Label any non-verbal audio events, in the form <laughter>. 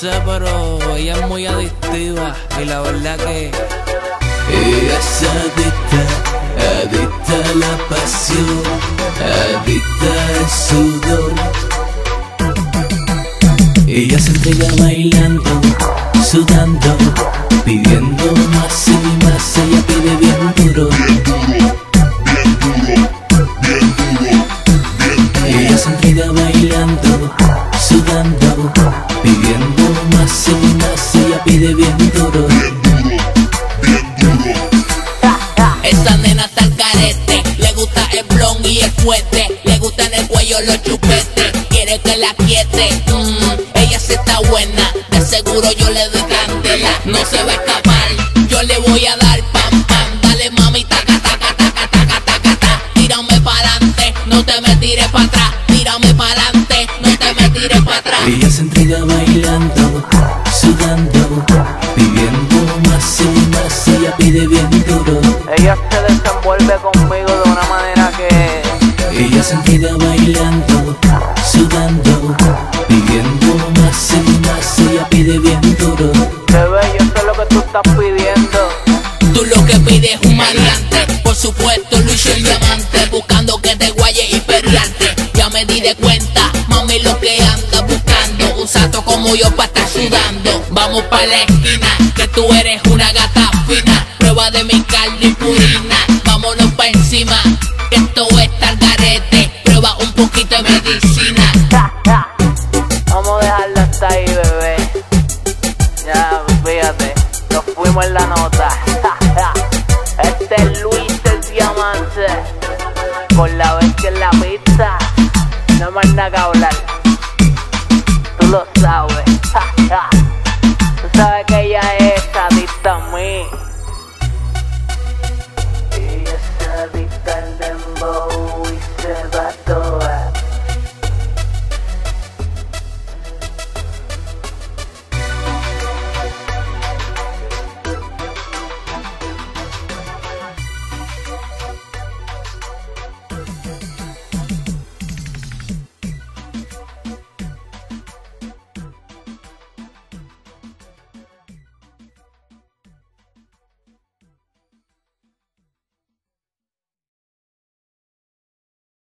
pero ella es muy adictiva y la verdad que ella es adicta, adicta a la pasión, adicta al sudor. Ella se entrega bailando, sudando, pidiendo más y pidiendo más y más. Ella pide bien duro. Esa nena está al carete, le gusta el blon y el fuete, le gusta en el cuello los chupetes, quiere que la quiete, mm, ella se está buena, de seguro yo le doy candela, no se va a escapar, yo le voy a dar pam pam, dale mami taca taca taca taca taca ta, tírame pa'lante, no te me tires para atrás, tírame pa'lante, no te me tires para atrás. Ella se entrega bailando, sudando, pidiendo más y más. Ella pide bien duro. Ella se desenvuelve conmigo de una manera que Ella se entrega bailando, sudando, pidiendo más y más. Ella pide bien duro. bebé, yo sé lo que tú estás pidiendo. Tú lo que pides es un maleante, por supuesto Luis el diamante, buscando que te guaye y perrearte. Ya me di de cuenta, sato como yo para estar sudando. Vamos pa' la esquina, que tú eres una gata fina, prueba de mi carne y purina. Vámonos pa' encima, que esto está al prueba un poquito de medicina. Vamos a dejarla hasta ahí, bebé. Ya, fíjate, nos fuimos en la nota. <laughs> Este es Luis el Diamante. Por la vez que en la pista, no más nada que hablar. Tú lo sabes sabes, ja, ja. Tú sabes que ella es adicta a mí. Ella es adicta al dembow.